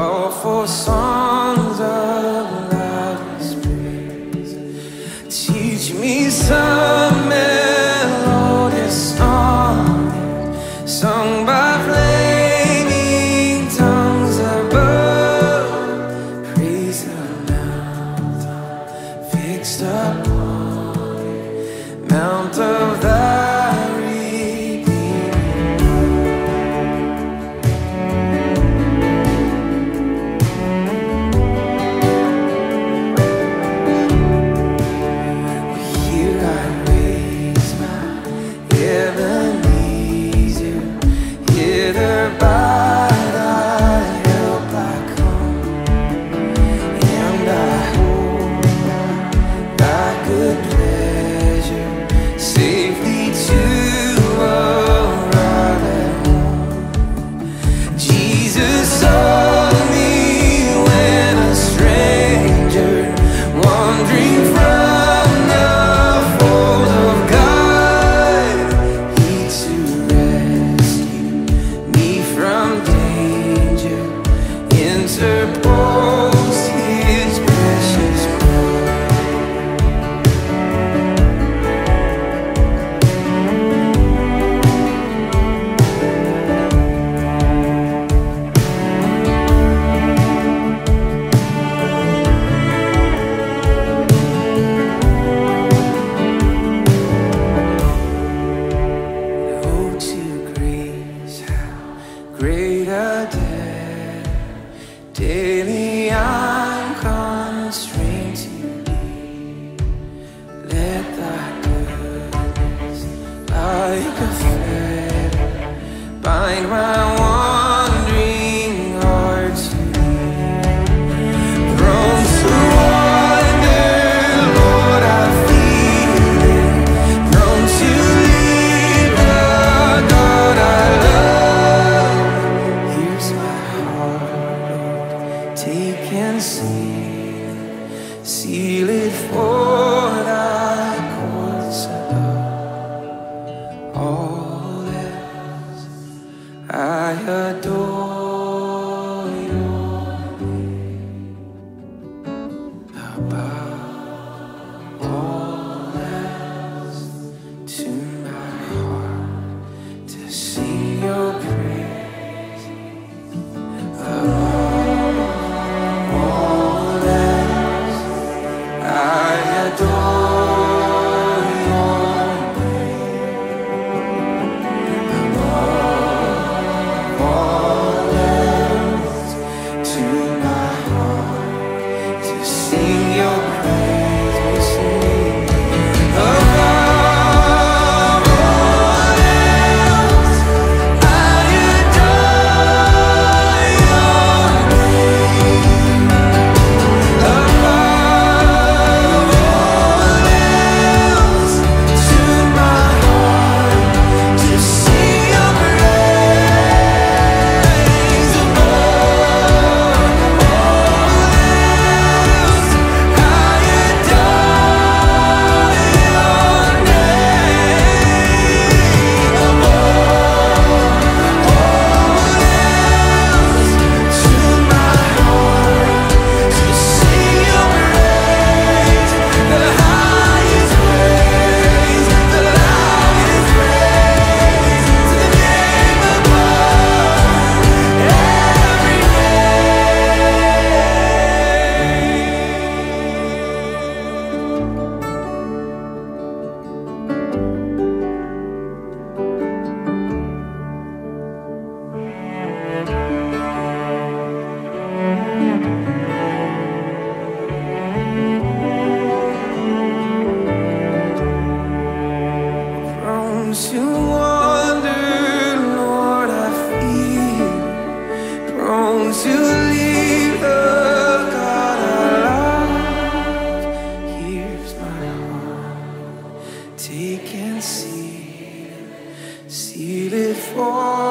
Call for songs of loudest praise Teach me some greater day. Daily I'm constrained to be. Let thy goodness, like a thread, bind my. take and seal, seal it for thy courts above all else I adore. Take and seal, seal it for.